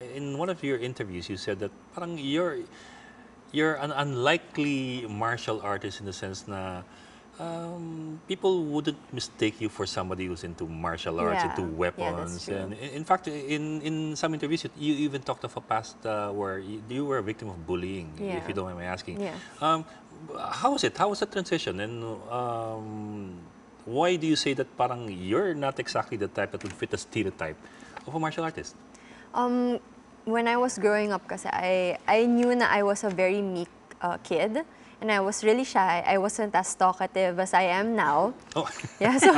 In one of your interviews, you said that parang you're you're an unlikely martial artist in the sense na um, people wouldn't mistake you for somebody who's into martial arts, Yeah. into weapons. true. and in fact, in, in some interviews, you, you even talked of a past uh, where you, you were a victim of bullying, if you don't mind my asking. Yeah. Um, how was it? How was the transition? And um, why do you say that parang you're not exactly the type that would fit the stereotype of a martial artist? Um, when I was growing up kasi, I, I knew na I was a very meek uh, kid. And I was really shy. I wasn't as talkative as I am now. Oh. Yeah, so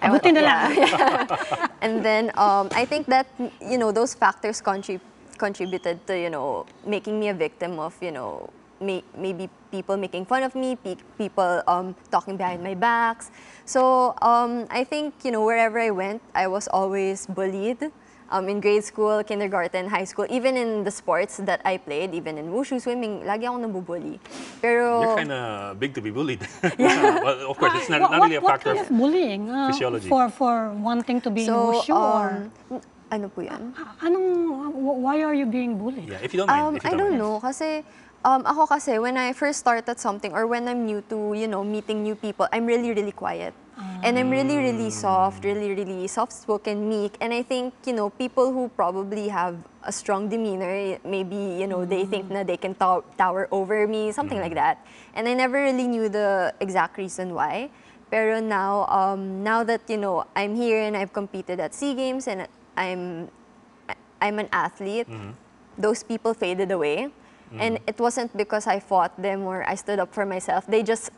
I was, Buti na yeah, lang. yeah. And then um, I think that you know those factors contrib- contributed to you know making me a victim of you know may- maybe people making fun of me, pe- people um, talking behind my backs. So um, I think you know wherever I went, I was always bullied. Um, in grade school, kindergarten, high school, even in the sports that I played, even in wushu, swimming, lagi akong nabubully. Pero You're kind of big to be bullied. well, of course, it's not, what, not really a what factor kind of of bullying uh, physiology. for for wanting to be in so wushu or um, ano po yan? anong wh- why are you being bullied? Yeah, if you don't mind. Um, you I don't don't mind. know kasi um, ako kasi when I first started something or when I'm new to, you know, meeting new people, I'm really really quiet. And I'm really really soft, really really soft-spoken, meek, and I think, you know, people who probably have a strong demeanor, maybe, you know, they think mm-hmm. na they can tow- tower over me, something like mm-hmm. that. And I never really knew the exact reason why. Pero now, um, now that, you know, I'm here and I've competed at SEA Games and I'm I'm an athlete, mm-hmm. those people faded away. And it wasn't because I fought them or I stood up for myself. They just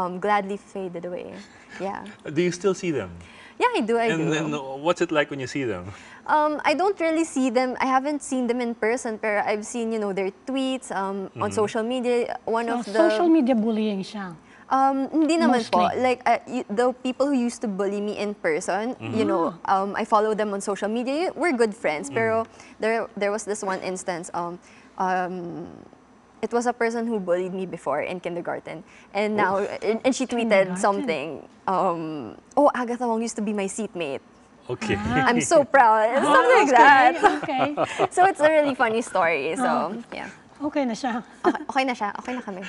um, gladly faded away. Yeah. Do you still see them? Yeah, I do. I and do. then what's it like when you see them? Um, I don't really see them. I haven't seen them in person, but I've seen, you know, their tweets um, on social media. One So, of the social media bullying siya. Um, hindi naman po. Like, uh, y- the people who used to bully me in person, you know, um, I follow them on social media. We're good friends. Pero there, there was this one instance, um, um, it was a person who bullied me before in kindergarten. And now, and, and she tweeted something, um, oh, Agatha Wong used to be my seatmate. Okay. I'm so proud. And something like that. Okay. So it's a really funny story. So, yeah. Okay na siya. Okay, okay na siya. Okay na kami.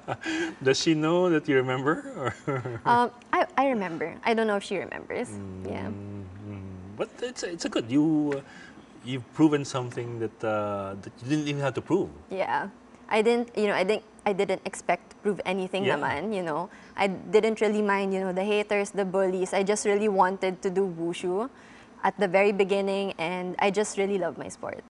Does she know that you remember? Um, I, I remember. I don't know if she remembers. Yeah. but it's a, it's a good. You uh, you've proven something that uh, that you didn't even have to prove. Yeah. I didn't, you know, I think I didn't expect to prove anything Yeah. naman, you know. I didn't really mind, you know, the haters, the bullies. I just really wanted to do wushu at the very beginning and I just really love my sport.